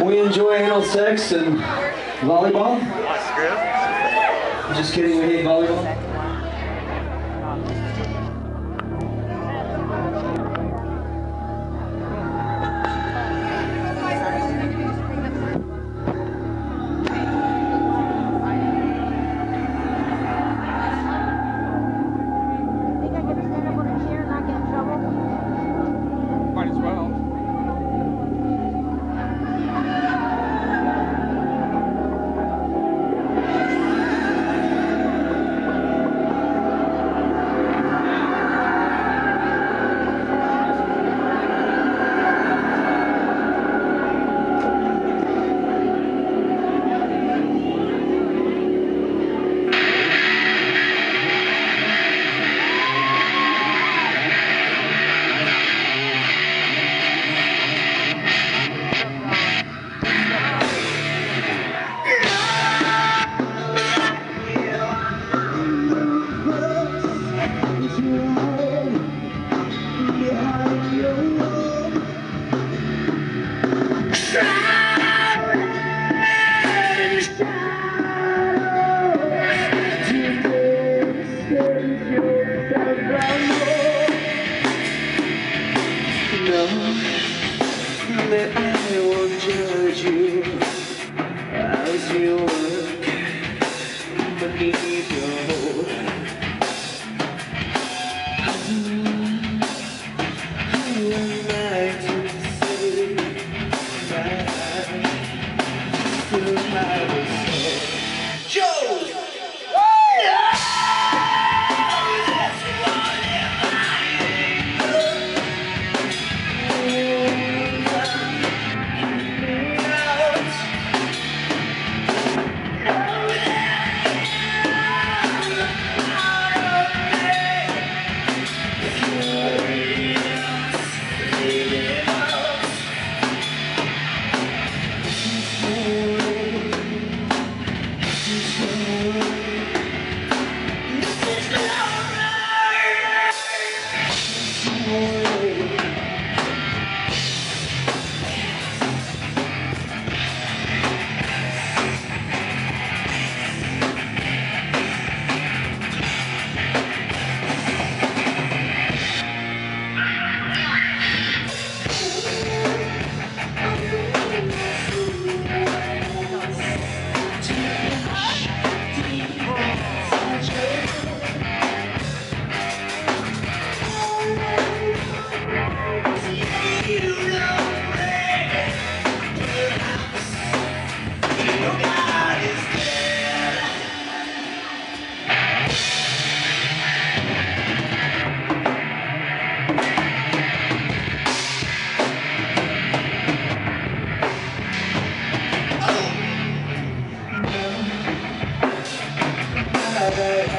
We enjoy anal sex and volleyball. Just kidding, we hate volleyball. Thank you.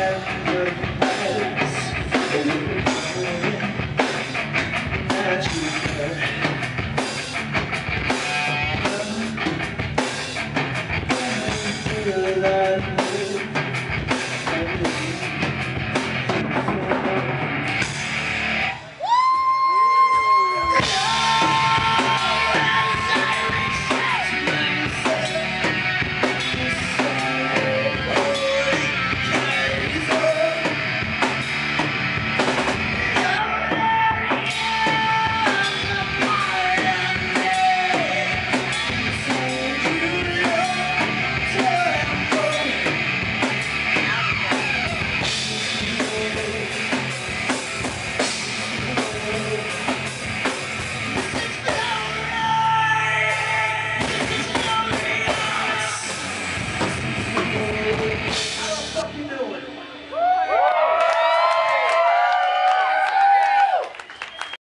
and the